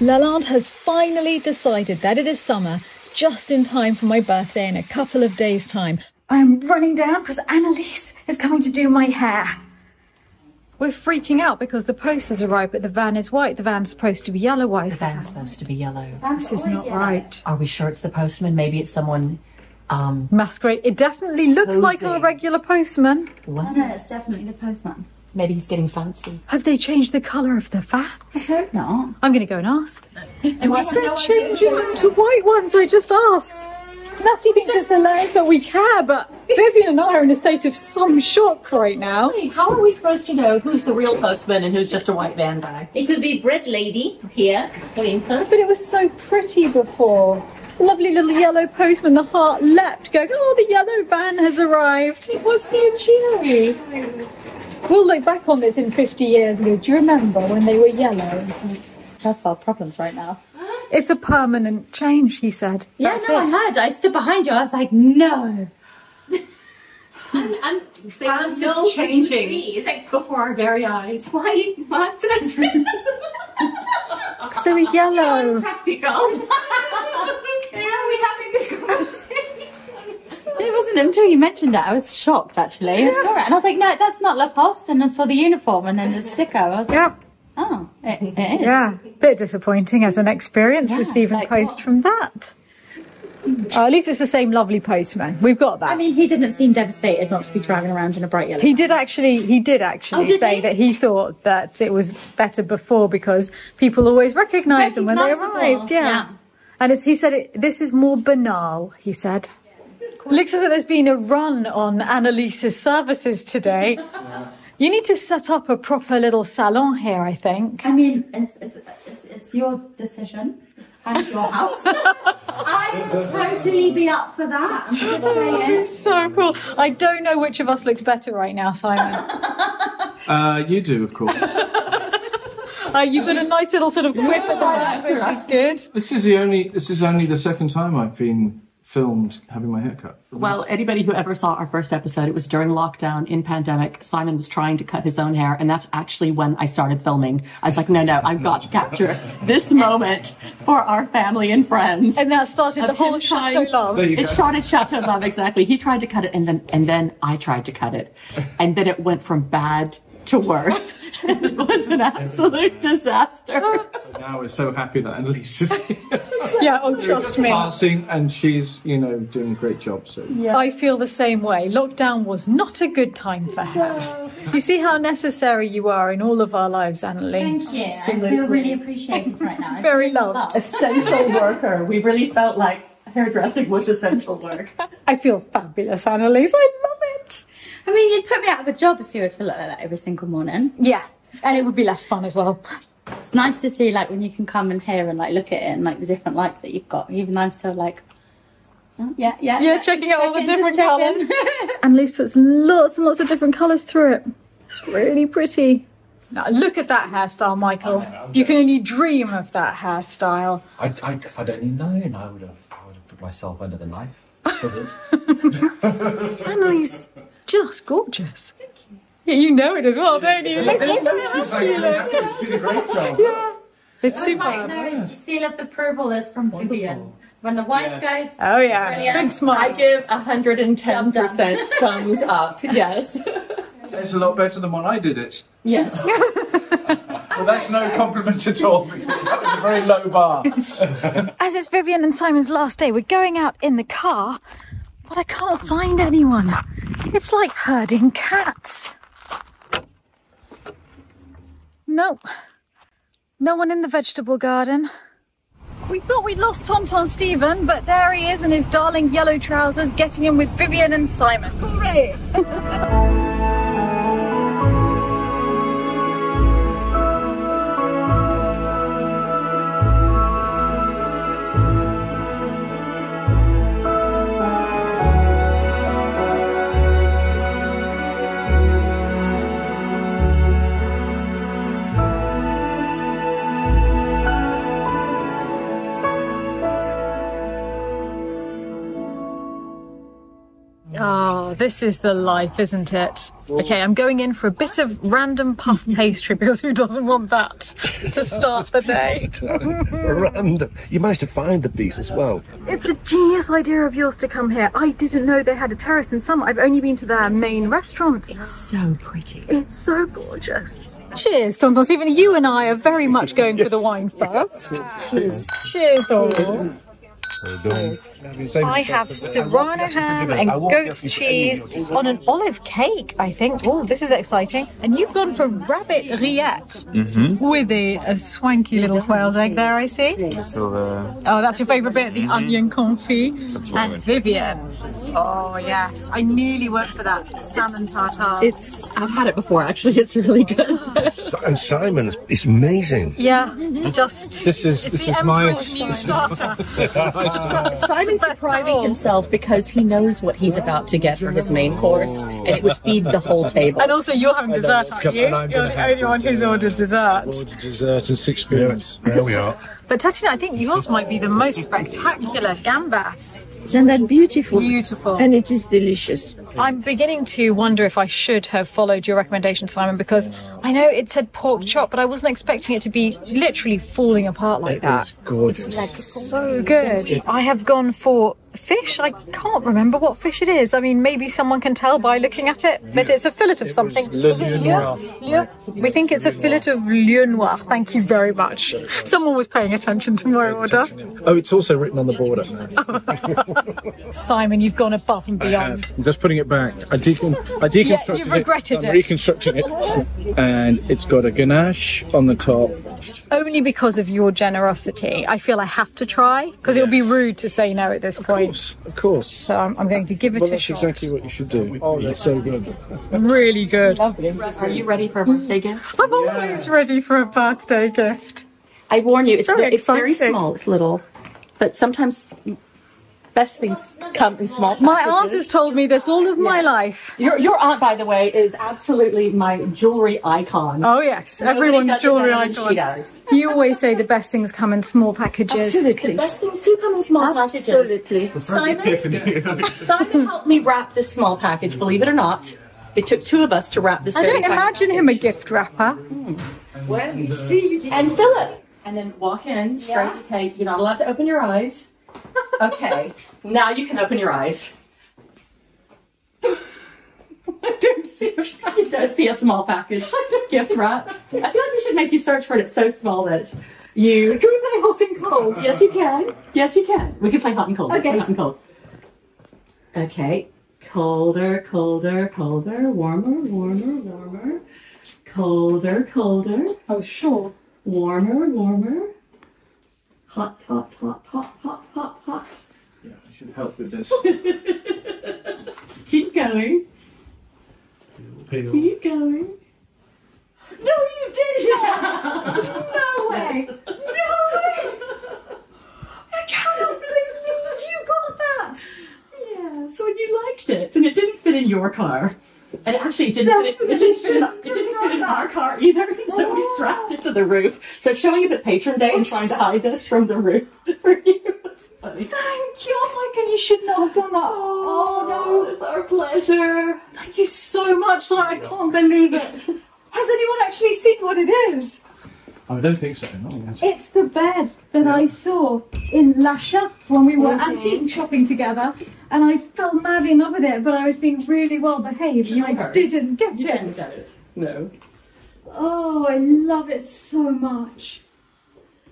Lalande has finally decided that it is summer, just in time for my birthday in a couple of days' time. I'm running down because Annalise is coming to do my hair. We're freaking out because the post has arrived, but the van is white. The van's supposed to be yellow. Why is The van's supposed to be yellow. This is not right. Are we sure it's the postman? Maybe it's someone. Um, Masquerade. It definitely looks like our Posing. regular postman. what? No, it's definitely the postman. Maybe he's getting fancy. Have they changed the colour of the van? I hope not. I'm going to go and ask. And we They're changing them to white ones. I just asked. Natty thinks it's hilarious that we care, but Vivian and I are in a state of some shock right now. How are we supposed to know who's the real postman and who's just a white van guy? It could be bread lady here, for instance. But it was so pretty before. Lovely little yellow postman, the heart leapt, going, Oh, the yellow van has arrived. It was so cheery. We'll look back on this in 50 years and go, Do you remember when they were yellow? That's our problems right now. It's a permanent change, he said. Yeah, That's no, I it. had. I stood behind you. I was like, no. and, and France no is changing It's like, before our very eyes. why? Why did I say So we're yellow. practical? Why are we having this conversation? It wasn't until you mentioned it, I was shocked actually. I saw it and I was like, no, that's not La Poste. And I saw the uniform and then the sticker. I was like, Yeah, oh, it, it is. yeah. Bit disappointing as an experience receiving like post what? from that. Oh, at least it's the same lovely postman. We've got that. I mean, he didn't seem devastated not to be driving around in a bright yellow. He did actually. He did actually Oh, did say he? that he thought that it was better before because people always recognise them when they arrived. Yeah. yeah. And as he said, it, this is more banal. He said. Looks as though there's been a run on Annalise's services today. You need to set up a proper little salon here. I think. I mean, it's it's it's, it's your decision. And your house. I would totally be up for that. I'm just saying. So cool. I don't know which of us looks better right now, Simon. Uh, you do, of course. Uh, you've got a nice little sort of wisp at the back, which is good. This is the only. This is only the second time I've been filmed having my hair cut. Well, anybody who ever saw our first episode, it was during lockdown in pandemic. Simon was trying to cut his own hair, and that's actually when I started filming. I was like, no, no, I've got to capture this moment for our family and friends. And that started the whole him Chateau trying- Love. There you go. It started Chateau Love, exactly. He tried to cut it, and then and then I tried to cut it, and then it went from bad to worse. it was an absolute disaster. Now we're so happy that Annalise is Yeah, oh, trust me. passing, and she's, you know, doing a great job. So I feel the same way. Lockdown was not a good time for her. You see how necessary you are in all of our lives, Annalise. Yeah, I feel really appreciated right now. Very loved. Essential worker. We really felt like hairdressing was essential work. I feel fabulous, Annalise. I love it. I mean, you'd put me out of a job if you were to look like that every single morning. Yeah, and it would be less fun as well. It's nice to see like when you can come in here and like look at it and like the different lights that you've got. Even I'm still like, oh, yeah, yeah, Yeah, checking out all the different colours. and colours. Annalise puts lots and lots of different colours through it. It's really pretty. Now, look at that hairstyle, Michael. You can only dream of that hairstyle. I, I, if I'd only known, I would have, I would have put myself under the knife. Scissors. Annalise, just gorgeous. Thank you. Yeah, you know it as well, don't you? Look, look, look. she's like, she did a great job. It's Like, super. no, seal of approval is from Vivian. When the white Yes. guys. Oh yeah, Brilliant. big I smile. give 110% thumbs up. Yes. It's a lot better than when I did it. Yes. Well, that's no compliment at all because that was a very low bar. As it's Vivian and Simon's last day, we're going out in the car, but I can't find anyone. It's like herding cats. Nope. No one in the vegetable garden. We thought we'd lost Tonton Stephen, but there he is in his darling yellow trousers, getting in with Vivian and Simon. Hooray! This This is the life, isn't it? Okay, I'm going in for a bit of random puff pastry because who doesn't want that to start the day? Random. You managed to find the piece as well. It's a genius idea of yours to come here. I didn't know they had a terrace in summer. I've only been to their main restaurant. It's so pretty. It's so gorgeous. Cheers, Tonton Even You and I are very much going for the wine first. Cheers. Cheers, all. I have serrano ham and goat's cheese on an olive cake, I think. Oh, this is exciting. And you've gone for rabbit rillette with a, a swanky little quail's egg there, I see. So, uh, Oh, that's your favourite bit, the onion confit. And Vivian. Oh, yes. I nearly went for that salmon tartare. It's I've had it before actually. It's really good. And Simon's, it's amazing. yeah, just. This is- this is my- new this is. Simon's Best depriving himself because he knows what he's about to get for his main course, and it would feed the whole table. And also, you're having dessert, aren't you? and I'm You're the only one who's ordered dessert. ordered dessert and six spoons. There we are. But Tatiana, I think yours might be the most spectacular gambas. Isn't that beautiful? Beautiful. And it is delicious. I'm beginning to wonder if I should have followed your recommendation, Simon, because I know it said pork chop, but I wasn't expecting it to be literally falling apart like that. It's gorgeous. Like so good. I have gone for fish. I can't remember what fish it is. I mean, maybe someone can tell by looking at it, but it's a fillet of something. We think it's a fillet of lieu noir. Thank you very much. Someone was paying attention to my order. Oh, it's also written on the border. Simon, you've gone above and beyond. I'm just putting it back. I, decon- I deconstructed you've regretted it. I'm reconstructing it. And it's got a ganache on the top. Only because of your generosity. I feel I have to try because it would be rude to say no at this point. Course, of course. So I'm, I'm going to give it Well, a that's shot. exactly what you should do. Oh, that's so good. Really good. Are you ready for a birthday gift? I'm always ready for a birthday gift. I warn you, it's very very, it's very small. It's little, but sometimes best things come in small. My aunt has told me this all of my life. Your your aunt, by the way, is absolutely my jewelry icon. Oh yes, Nobody everyone's jewelry better than She does. You always say the best things come in small packages. The best things do come in small packages. Absolutely. Simon, Simon helped me wrap this small package. Believe it or not, it took two of us to wrap this. I don't tiny imagine him a gift wrapper. Hmm. Well, you see, you just and Philip. And then walk in straight. Okay, you're not allowed to open your eyes. Okay, now you can open your eyes. I don't see. You don't see a small package gift wrap. I feel like we should make you search for it. It's so small that you. Can we play hot and cold? Yes, you can. Yes, you can. We can play hot and cold. Okay. play hot and cold. Okay. Colder, colder, colder, warmer, warmer, warmer. Colder, colder, Oh sure. warmer, warmer. Hot, hot, hot, hot, hot, hot, hot. Yeah, I should help with this. Keep going. Peel. Keep going. No, you did not. no way. No way. I cannot believe you got that. Yeah, so you liked it, and it didn't fit in your car. And actually, it didn't, fit, in- it didn't, fit, in, it didn't fit in our car either, so we strapped it to the roof. So showing up at Patron Day and trying to hide this from the roof for you was funny. Thank you. Oh my god, you should not have done that. Oh, no, oh, it's our pleasure. Thank you so much, Lauren. I can't believe it. Has anyone actually seen what it is? I don't think so. No, yes. It's the bed that I saw in La Chauffe when we were antique shopping together, and I fell madly in love with it. But I was being really well behaved, and I were. didn't get You didn't it. get it. No. Oh, I love it so much.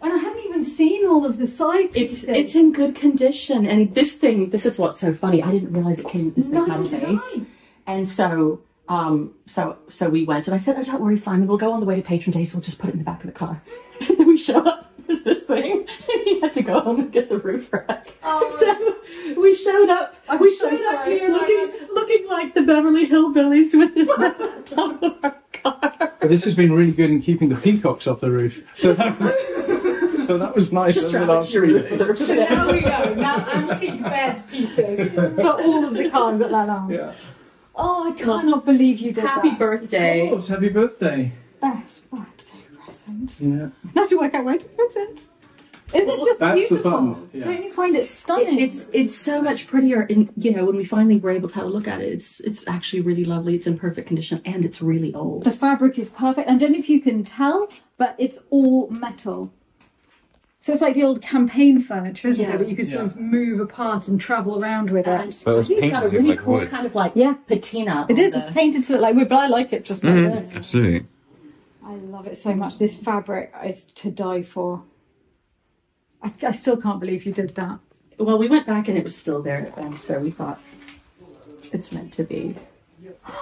And I hadn't even seen all of the side It's pieces. it's it's in good condition, and this thing. This is what's so funny. I didn't realize it came with this big Neither metal did base, I. and so um so so we went, and I said, "Oh, don't worry, Simon. We'll go on the way to Patron Day, so we'll just put it in the back of the car." And then we show up. There's this thing. he had to go home and get the roof rack. so we showed up. Oh. I'm we so showed up sorry, here looking Simon. looking like the Beverly Hillbillies with this on top of our car. But this has been really good in keeping the peacocks off the roof. So that was, so that was nice Just over the last to three days. a. Now we go. Now antique bed pieces for all of the cars at Lanark. Yeah. Oh, I cannot believe you did Happy that. birthday. Oh, happy birthday. Best birthday present. Yeah. Now to work out where to put it. Isn't it just That's the beautiful? fun, yeah. Don't you find it stunning? It's it's so much prettier, and you know when we finally were able to have a look at it, it's it's actually really lovely. It's in perfect condition, and it's really old. the fabric is perfect. I don't know if you can tell, but it's all metal. So it's like the old campaign furniture, isn't Yeah. it? That you could sort of move apart and travel around with And it. But it was I think it's got a painted really like cool wood. kind of like Yeah. patina. It is. the- It's painted to look like wood, but I like it just like Mhm, this. Absolutely. I love it so much. This fabric is to die for. I, I still can't believe you did that. Well, we went back and it was still there, and so we thought it's meant to be.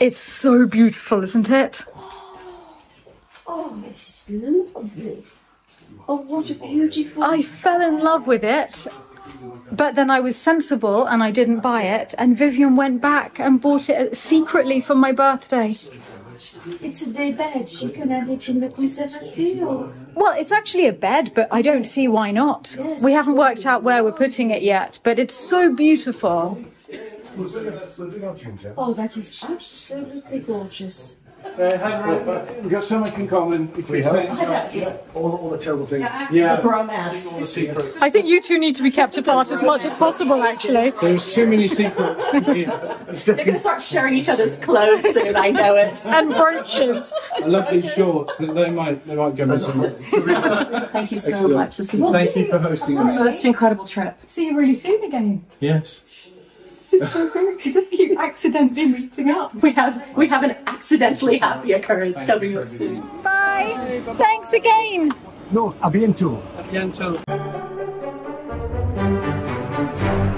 It's so beautiful, isn't it? Oh, this is lovely. Oh, what a beautiful. I fell in love with it, but then I was sensible and I didn't buy it. And Vivian went back and bought it secretly for my birthday. It's a day bed. You can have it in the conservatory. Well, it's actually a bed, but I don't see why not. Yes. We haven't worked out where we're putting it yet, but it's so beautiful. Oh, that is absolutely gorgeous. Uh, we've got so much in common. If we stay in. All, all the terrible things. Yeah. Bromance. All the secrets. I think you two need to be kept apart as much as possible, actually. There's too many secrets. here. They're going to start sharing each other's clothes soon. I know it. And brooches. I love these shorts. They they might they might go missing. Thank you so Excellent. much. This is Thank you for hosting us. most incredible trip. See you really soon again. Yes. This is so great. You just keep accidentally meeting up. We have we have an accidentally happy occurrence coming up soon. Bye. Thanks again. No, a bientôt. Bientôt.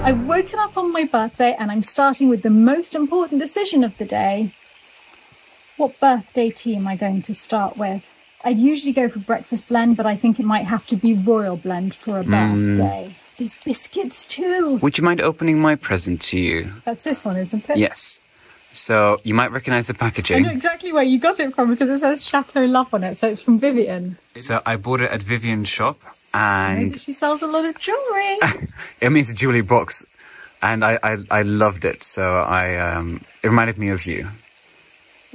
I've woken up on my birthday and I'm starting with the most important decision of the day. What birthday tea am I going to start with? I'd usually go for breakfast blend, but I think it might have to be royal blend for a hmm. birthday. These biscuits too. Would you mind opening my present to you? That's this one, isn't it? Yes. So you might recognize the packaging. I know exactly where you got it from because it says Chateau Love on it, so it's from Vivian. So I bought it at Vivian's shop, and she sells a lot of jewellery. it means a jewelry box, and I, I I loved it. So I um it reminded me of you.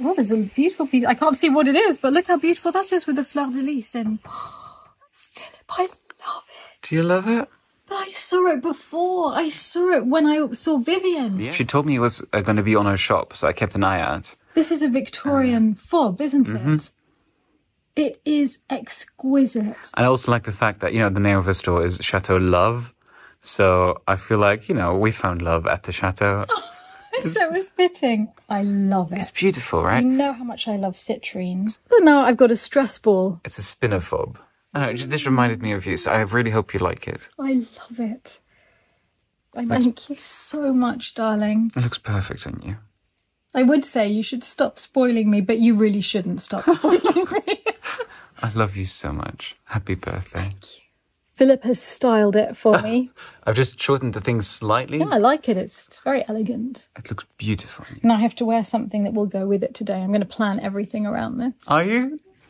oh, there's a beautiful piece. I can't see what it is, but look how beautiful that is with the fleur de lis. And Philip, I love it. Do you love it? But I saw it before. I saw it when I saw Vivian. Yeah. She told me it was uh, going to be on her shop, so I kept an eye out. This is a Victorian fob, isn't Mm-hmm. it? It is exquisite. I also like the fact that you know the name of the store is Chateau Love, so I feel like you know we found love at the chateau. So it's fitting. I love it. It's beautiful, right? You know how much I love citrines. But now I've got a stress ball. It's a spinner fob. Oh, I know, just, this reminded me of you, so I really hope you like it. I love it. I thank you so much, darling. It looks perfect on you. I would say you should stop spoiling me, but you really shouldn't stop spoiling me. I love you so much. Happy birthday. Thank you. Philip has styled it for me. I've just shortened the thing slightly. Yeah, I like it. It's, it's very elegant. It looks beautiful. And I have to wear something that will go with it today. I'm going to plan everything around this. Are you?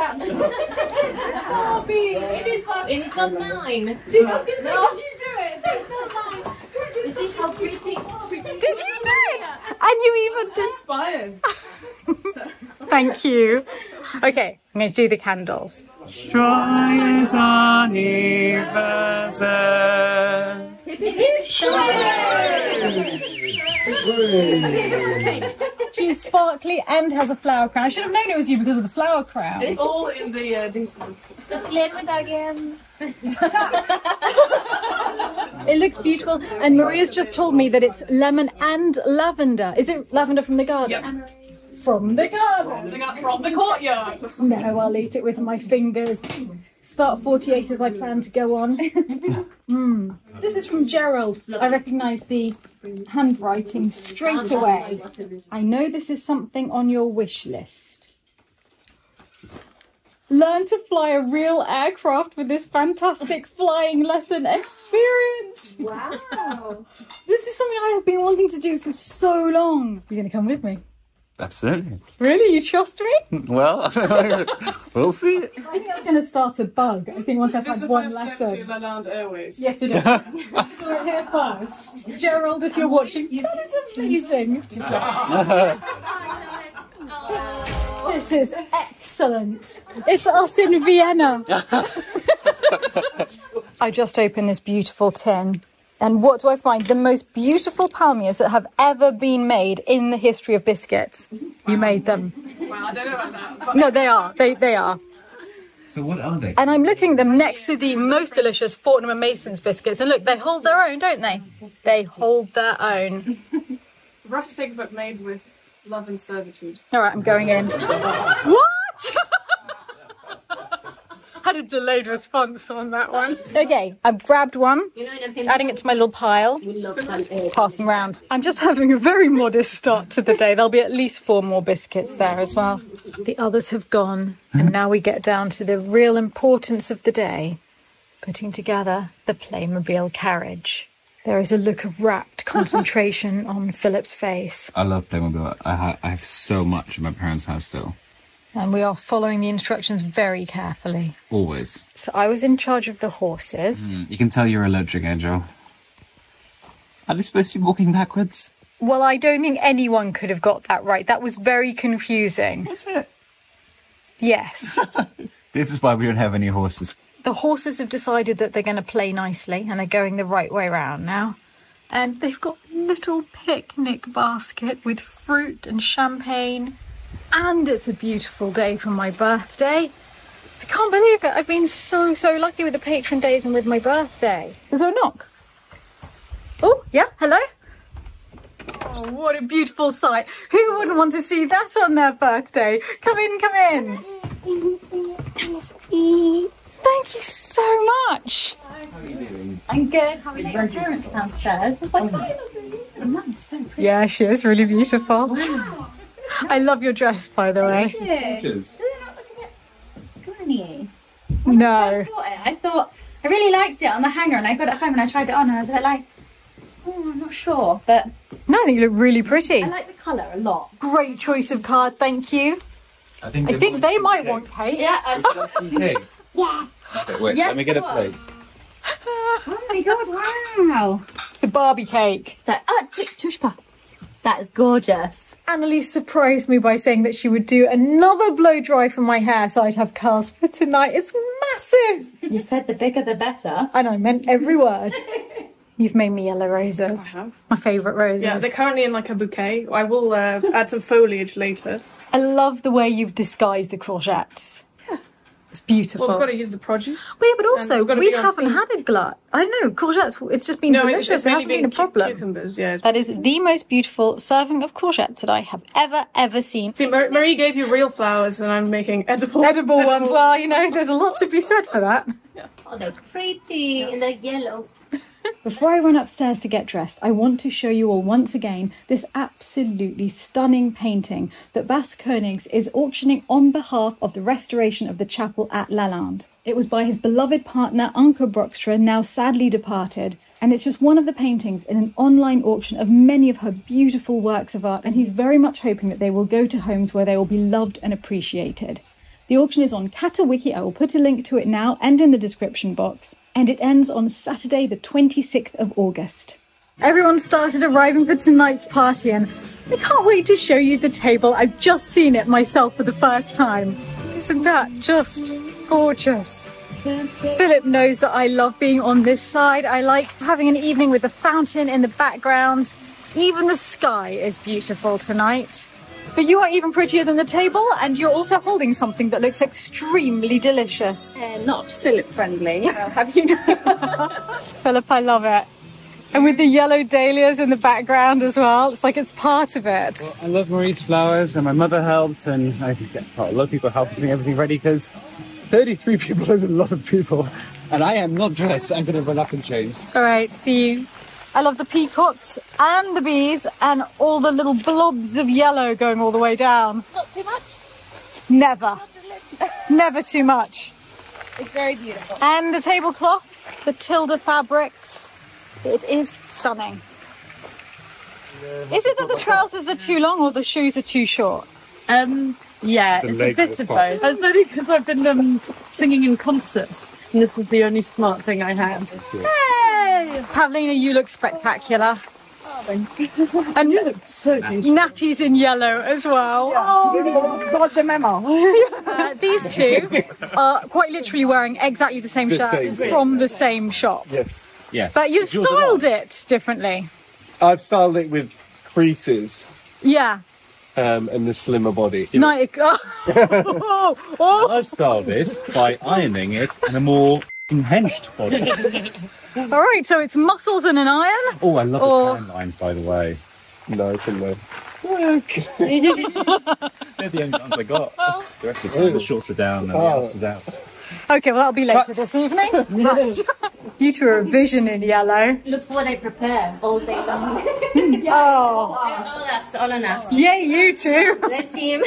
that. it's Barbie. It is Barbie. It's not mine. Did, I was going to say, did you do it? It's not mine. You did such pretty. Did you do it? And you even did. Inspired. Thank you. Okay, I'm going to do the candles. Joyeux anniversaire. She's sparkly and has a flower crown. I should have known it was you because of the flower crown. It's all in the uh, Dingsmans. It looks beautiful. And Maria's just told me that it's lemon and lavender. Is it lavender from the garden? From the garden. From the courtyard. No, I'll eat it with my fingers. Start 48 as I plan to go on. Mm. This is from Gerald. I recognise the handwriting straight away. I know this is something on your wish list. learn to fly a real aircraft with this fantastic flying lesson experience. Wow. This is something I have been wanting to do for so long. You're going to come with me? Absolutely. Really? You trust me? Well, we'll see. I think that's going to start a bug. I think once I've had the one first step to lesson. Airways? Yes, it is. I saw it here first. Gerald, if you're watching, that is amazing. This is excellent. It's us in Vienna. I just opened this beautiful tin. And what do I find? The most beautiful palmiers that have ever been made in the history of biscuits. You made them. Well, I don't know about that. But No, they are. They, they are. So what are they? And I'm looking at them next to the most delicious Fortnum and Mason's biscuits. And look, they hold their own, don't they? They hold their own. rustic but made with love and servitude. All right, I'm going in. what? Had a delayed response on that one. Okay, I've grabbed one, adding it to my little pile, pass them round. I'm just having a very modest start to the day. There'll be at least four more biscuits there as well. The others have gone, and now we get down to the real importance of the day putting together the Playmobil carriage. There is a look of rapt concentration on Philip's face. I love Playmobil. I, ha- I have so much in my parents' house still. And we are following the instructions very carefully. Always. So I was in charge of the horses. Hmm, you can tell you're allergic, Angel. Are they supposed to be walking backwards? Well, I don't think anyone could have got that right. That was very confusing. Is it? Yes. This is why we don't have any horses. the horses have decided that they're going to play nicely and they're going the right way round now. And they've got a little picnic basket with fruit and champagne. And it's a beautiful day for my birthday. I can't believe it. I've been so, so lucky with the patron days and with my birthday. Is there a knock? Oh, yeah, hello? Oh, what a beautiful sight. Who wouldn't want to see that on their birthday? Come in, come in. Thank you so much. I'm good. Having your parents downstairs. I was like, hi, Lizzie. Mum's so pretty. Yeah, she is really beautiful. I love your dress, by the way. Does it not look a bit? No. I bought it. I thought I really liked it on the hanger, and I got it home and I tried it on, and I was a bit like, oh, I'm not sure, but No, I think you look really pretty. I like the colour a lot. Great choice of card, thank you. I think I think they might want cake. Yeah. I, Okay. yeah. Okay, wait, Yes, let me get a it was. plate. Oh my god! Wow. It's the Barbie cake. That uh, tushpa. That is gorgeous. Annalise surprised me by saying that she would do another blow dry for my hair so I'd have curls for tonight. It's massive. You said the bigger the better. I know, I meant every word. You've made me yellow roses. I have. My favourite roses. Yeah, they're currently in like a bouquet. I will uh, add some foliage later. I love the way you've disguised the courgettes. It's beautiful. Well, we've got to use the produce. Well, yeah, but also we've got to we be on haven't had a glut. I don't know courgettes. It's just been No, delicious. it's It hasn't been a cu- problem. Cucumbers, yeah. That is the most beautiful serving of courgettes that I have ever ever seen. See, Mar- Marie gave you real flowers, and I'm making edible, Edible ones. Well, you know, there's a lot to be said for that. Oh, they're pretty in the yellow. Before I run upstairs to get dressed, I want to show you all once again this absolutely stunning painting that Bas Koenigs is auctioning on behalf of the restoration of the chapel at Lalande. It was by his beloved partner Anke Brokstra, now sadly departed, and it's just one of the paintings in an online auction of many of her beautiful works of art, and he's very much hoping that they will go to homes where they will be loved and appreciated. The auction is on Catawiki. I will put a link to it now and in the description box. And it ends on Saturday, the 26th of August. Everyone started arriving for tonight's party, and I can't wait to show you the table. I've just seen it myself for the first time. Isn't that just gorgeous? Philip knows that I love being on this side. I like having an evening with the fountain in the background. Even the sky is beautiful tonight. But you are even prettier than the table, and you're also holding something that looks extremely delicious. Uh, not Philip friendly. have you know? Philip, I love it. And with the yellow dahlias in the background as well, it's like it's part of it. I love Marie's flowers, and my mother helped, and I think that a lot of people helped getting everything ready because 33 people is a lot of people, and I am not dressed. I'm going to run up and change. All right, see you. I love the peacocks and the bees and all the little blobs of yellow going all the way down. Not too much. Never. Never too much. It's very beautiful. And the tablecloth, the Tilda fabrics. It is stunning. Is it that the trousers are too long or the shoes are too short? Um, yeah, The it's a bit of both. It's only because I've been um, singing in concerts, and this is the only smart thing I had. Hey! Pavlina, you look spectacular. And you look so Natty's in yellow as well. Oh, got the memo. Uh, these two are quite literally wearing exactly the same The shirt same. from the same shop. Yes. Yes. But you've It's yours or styled it differently. I've styled it with creases Yeah. Um, and the slimmer body. No, oh, oh, oh. I've styled this by ironing it in a more hinged body. All right, so it's muscles and an iron. Oh, I love Or- the tan lines, by the way. No, from there. They're the only ones I got. The rest of the time, the shorts are down and the Oh. ass is out. Okay, well that'll be later this evening. Right. you two are a vision in yellow. Look what they prepare all day long. Oh. All us, all on us. Yay, you two. The team.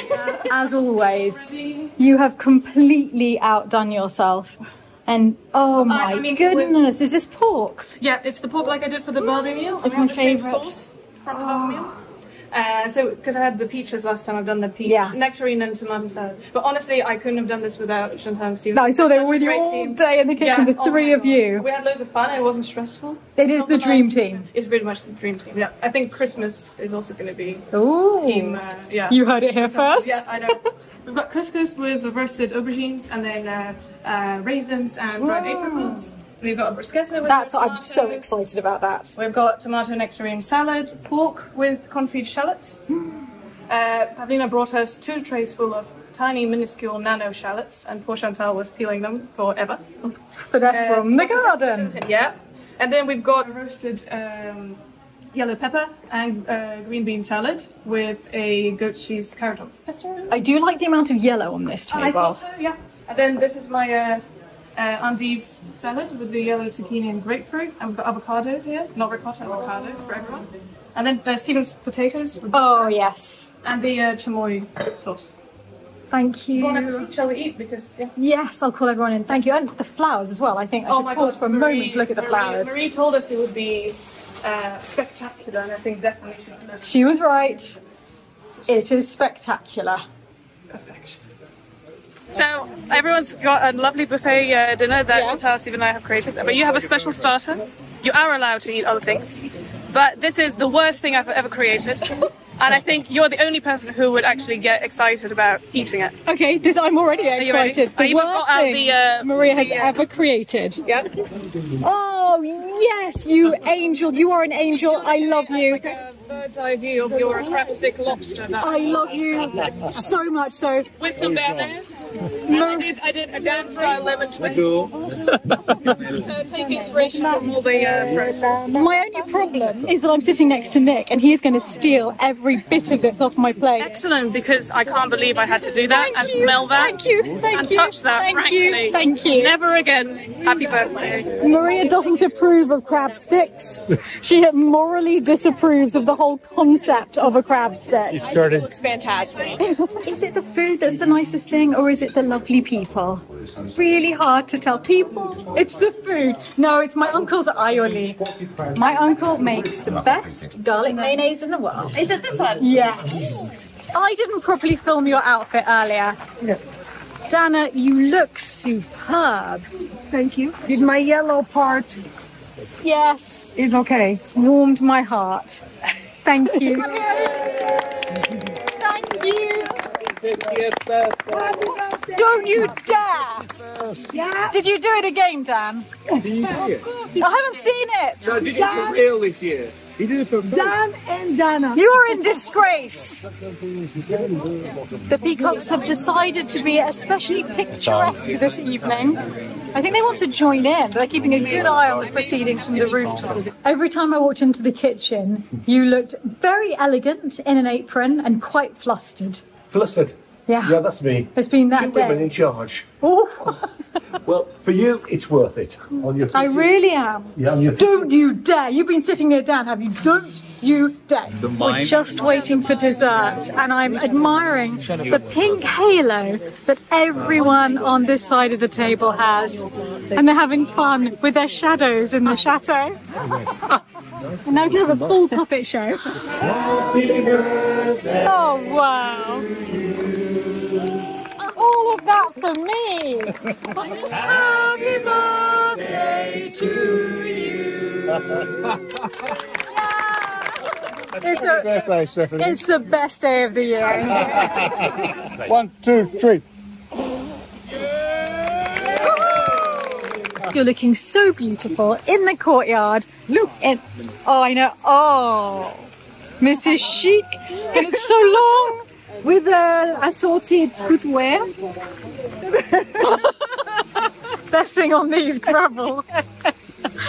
As always, you have completely outdone yourself. And oh my I mean, it was- goodness, is this pork? Yeah, it's the pork like I did for the mm. Barbie meal. It's my have the same favourite. sauce from the Barbie meal. Uh, so, because I had the peaches last time, I've done the peach, Yeah. nectarine, and tomato salad. But honestly, I couldn't have done this without Chantal and Steve. No, I saw they were with you all team. day in the kitchen, the oh three my of you. We had loads of fun. It wasn't stressful. It is the dream team. It's very much the dream team. Yeah, I think Christmas is also going to be Ooh. team. Uh, yeah, You heard it here first. Yeah, I know. We've got couscous with roasted aubergines and then uh, uh, raisins and dried apricots. We've got a bruschetta with That's I'm so excited about that. We've got tomato nectarine salad, pork with confit shallots. Uh, Pavlina brought us two trays full of tiny, minuscule nano shallots, and poor Chantal was peeling them forever. But they're from the garden. Yeah. And then we've got roasted um, yellow pepper and uh, green bean salad with a goat cheese carrot pesto. I do like the amount of yellow on this table. I table. thought so, yeah. And then this is my uh, uh, endive salad with the yellow zucchini and grapefruit. And we've got avocado here, not ricotta, avocado for everyone. And then uh, Stephen's potatoes. Oh yes. And the uh, chamoy sauce. Thank you. Bon shall we eat? Because yeah. Yes, I'll call everyone in. Thank you. And the flowers as well. I think I Oh should my pause God, for a Marie- moment to look at the Marie- flowers. Marie told us it would be uh, spectacular, and I think definitely should She was right. It is spectacular. So everyone's got a lovely buffet uh, dinner that Steve, and I have created. But you have a special starter. You are allowed to eat other things, but this is the worst thing I've ever created. And I think you're the only person who would actually get excited about eating it. Okay, this I'm already Are you ready? excited. The worst thing the, uh, Maria has the, uh, ever created. Yeah. Oh yes, you angel! You are an angel. I love you. Like a bird's eye view of your crabstick lobster. That I love you so much. So with some bananas. And I did I did a dance style lemon twist. so take inspiration from all the uh, fruits. my only problem is that I'm sitting next to Nick, and he's going to steal every bit of this off my plate. Excellent, because I can't believe I had to do that and smell that. Thank you, thank and you, touch that. thank frankly. you, thank you. Never again. Happy birthday. Maria doesn't approve of crab sticks. She morally disapproves of the whole concept of a crab stick. She started- looks fantastic. is it the food that's the nicest thing, or is it the lovely people? Really hard to tell. People, it's the food. No, it's my uncle's aioli. My uncle makes the best garlic mayonnaise in the world. Is it this one? Yes. I didn't properly film your outfit earlier. Dana, you look superb. Thank you. Did my yellow part Yes. is okay? It's warmed my heart. Thank you. Thank you. Don't you dare! Yeah. Did you do it again, Dan? Did you see it? I haven't seen it. No, did it for real this year? He did it for real. Dan and Dana. You are in disgrace. The peacocks have decided to be especially picturesque this evening. I think they want to join in, they're keeping a good eye on the proceedings from the rooftop. Every time I walked into the kitchen, you looked very elegant in an apron and quite flustered. Flustered. Yeah. Yeah, that's me. It's been that Two day. women in charge. Oh, Well, for you, it's worth it. On your I really am. Yeah, on your Don't you dare! You've been sitting here down, have you? Don't you dare! The We're mime. just waiting for dessert, and I'm admiring the pink halo that everyone on this side of the table has, and they're having fun with their shadows in the chateau. And now we can have a full puppet show. Oh wow! All of that for me. Happy birthday to you. It's, a, Birthday, Stephanie. it's the best day of the year. One, two, three. You're looking so beautiful in the courtyard. Look, and oh, I know. Oh, Mrs. Chic, and it's so long with uh, assorted footwear. Besting on these gravel.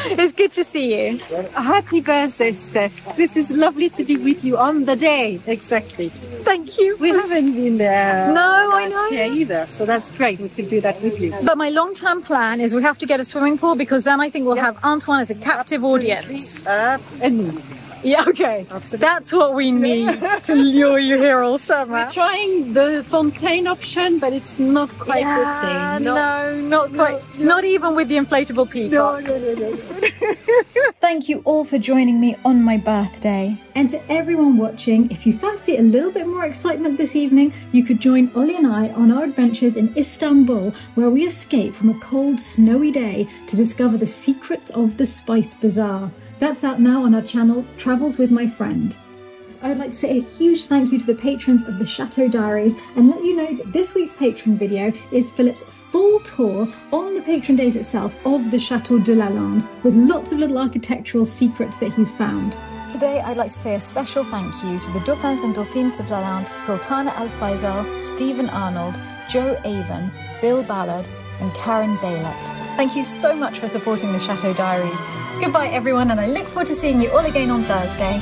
it's good to see you. Happy birthday, Steph. This is lovely to be with you on the day. Exactly. Thank you. We haven't been there No, I know. year either, so that's great. We could do that with you. But my long-term plan is we have to get a swimming pool because then I think we'll have Antoine as a captive audience. And Yeah, okay. That's what we need to lure you here all summer. We're trying the fontaine option, but it's not quite Yeah, the same. no, not quite. Not even with the inflatable peacock. No, no, no, no. Thank you all for joining me on my birthday. And to everyone watching, if you fancy a little bit more excitement this evening, you could join Ollie and I on our adventures in Istanbul, where we escape from a cold, snowy day to discover the secrets of the Spice Bazaar. That's out now on our channel, Travels with My Friend. I would like to say a huge thank you to the patrons of the Chateau Diaries and let you know that this week's patron video is Philip's full tour on the patron days itself of the Chateau de Lalande with lots of little architectural secrets that he's found. Today, I'd like to say a special thank you to the Dauphins and Dauphines of Lalande, Sultana Al Faisal, Stephen Arnold, Joe Avon, Bill Ballard, and Karen Baylett. Thank you so much for supporting the Chateau Diaries. Goodbye, everyone, and I look forward to seeing you all again on Thursday.